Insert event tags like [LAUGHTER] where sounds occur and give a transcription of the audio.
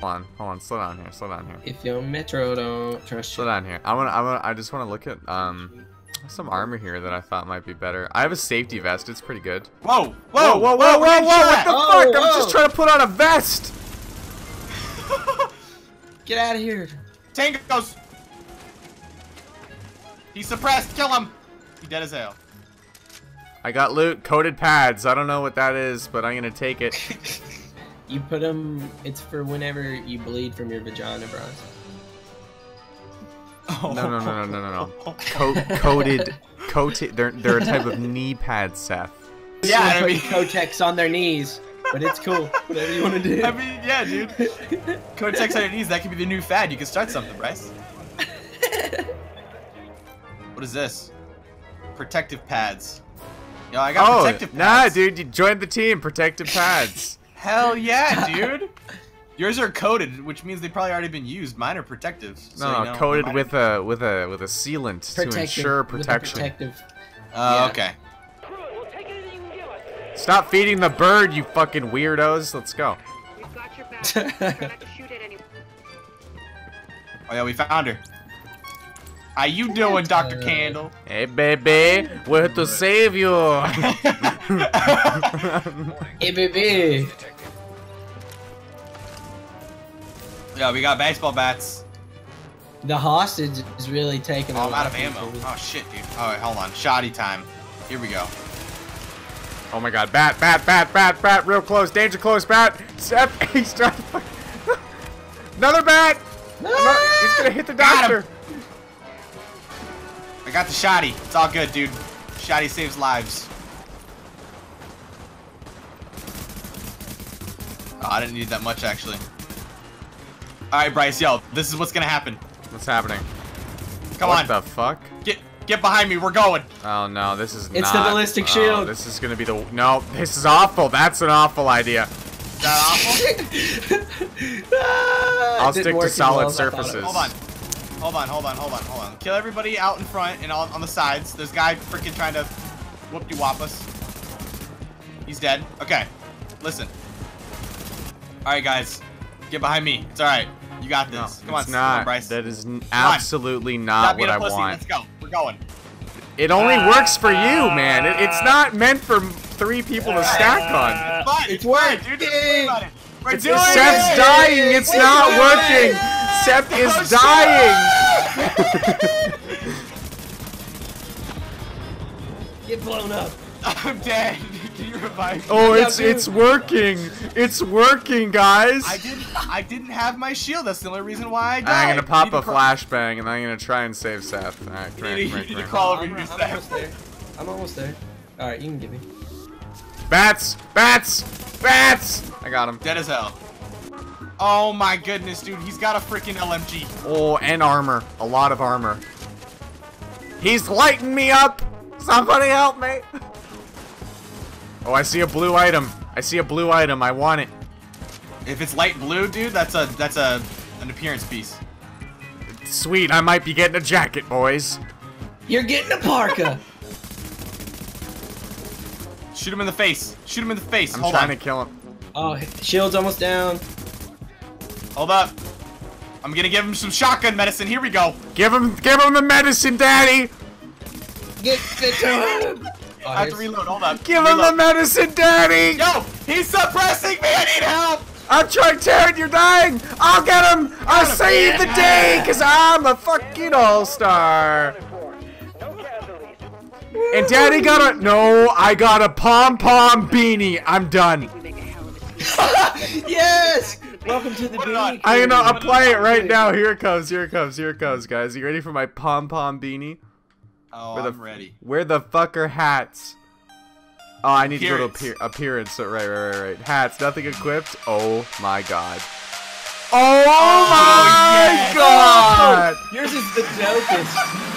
Hold on, hold on, slow down here, slow down here. If young Metro don't trust Slow you. down here. I want. I want. I just want to look at um some armor here that I thought might be better. I have a safety vest. It's pretty good. Whoa, whoa, whoa, whoa, whoa! we're What the. Oh, fuck? I'm just trying to put on a vest. [LAUGHS] Get out of here. Tangos! He's suppressed. Kill him. He dead as hell. I got loot, coated pads. I don't know what that is, but I'm gonna take it. [LAUGHS] You put them. It's for whenever you bleed from your vagina, bros. Oh. No, no, no, no, no, no, no. Co- coated, coated. They're they're a type of knee pad, Seth. Yeah, I mean, put Kotex on their knees, but it's cool. [LAUGHS] Whatever you want to do. I mean, yeah, dude. Cortex on your knees. That could be the new fad. You can start something, Bryce. [LAUGHS] What is this? Protective pads. Yo, I got Oh, protective pads. nah, dude, you joined the team. Protective pads. Hell yeah, [LAUGHS] dude. Yours are coated, which means they've probably already been used. Mine are protective. so No, you no, know, coated with a with a with a sealant to ensure protection. protective. Oh, yeah. okay. Stop feeding the bird, you fucking weirdos. Let's go. We've got your back. Try not to shoot at anyone. Oh yeah, we found her. How you doing, Dr. Kandel? Hey, baby, we're to save you. [LAUGHS] Hey, baby. yeah, we got baseball bats. The hostage is really taking Oh, a I'm out of ammo. for. Oh shit, dude. Alright, hold on. Shoddy time. Here we go. oh my god, bat, bat, bat, bat, bat, real close, danger close, bat. Seth, he's trying to fuck- Another bat! Another- he's gonna hit the Got him. doctor. I got the shoddy. It's all good, dude. Shoddy saves lives. Oh, I didn't need that much, actually. Alright, Bryce, yo. This is what's gonna happen. What's happening? Come what on. What the fuck? Get get behind me. We're going. Oh no, this is not. It's the ballistic oh, shield. This is gonna be the no. This is awful. That's an awful idea. Is that awful? [LAUGHS] Ah, I'll stick to solid well as I thought it surfaces. Hold on. Hold on, hold on, hold on, hold on. Kill everybody out in front and on, on the sides. There's a guy freaking trying to whoop de wop us. He's dead. Okay. Listen. Alright, guys. Get behind me. It's alright. You got No, this. Come on, it's come on. Bryce. That is absolutely not Stop being what a I pussy. want. Let's go. We're going. It only uh, works for you, uh, man. It, it's not meant for three people to uh, stack on. It's fine, dude. working. Don't worry about it. We're It's, doing Seth's it. dying. It's We're not working. it. Seth oh, is Oh, dying. Get blown up. I'm dead. [LAUGHS] Can you revive me? Oh, it's dude. it's working. It's working, guys. I didn't. I didn't have my shield. That's the only reason why I died. I'm gonna pop a to crawl- flashbang and I'm gonna try and save Seth. Alright, come You here, come you here, need to come over I'm, your I'm almost there. I'm almost there. All right, you can get me. Bats! Bats! Bats! I got him. Dead as hell. Oh my goodness, dude. He's got a freaking LMG. Oh, and armor. A lot of armor. He's lighting me up! Somebody help me! [LAUGHS] Oh, I see a blue item. I see a blue item. I want it. If it's light blue, dude, that's a that's a an appearance piece. Sweet, I might be getting a jacket, boys. You're getting a parka. [LAUGHS] Shoot him in the face. Shoot him in the face. I'm Hold trying on. to kill him. oh, shield's almost down. Hold up. I'm gonna give him some shotgun medicine. Here we go. Give him, give him the medicine, Daddy! Get get to him. Oh, I have to here's- reload. Hold up. Give him the medicine, Daddy! Yo, he's suppressing me. I need help. I'm trying, Taryn, you're dying! I'll get him! I'll him. save the day, cause I'm a fucking all-star! And Daddy got a- No, I got a pom-pom beanie. I'm done. You make a hell of a Yes. Welcome to the Put it on. beanie. I'm gonna Put apply it on. right now. Here it comes, here it comes, here it comes, guys. You ready for my pom-pom beanie? Oh, Where the- I'm ready. Where the fuck are hats? Oh, I need to go to Appearance. appear appearance. So, right, right, right, right. Hats, nothing equipped. Oh my god. Oh, oh my yes. god! Yours is the dopest.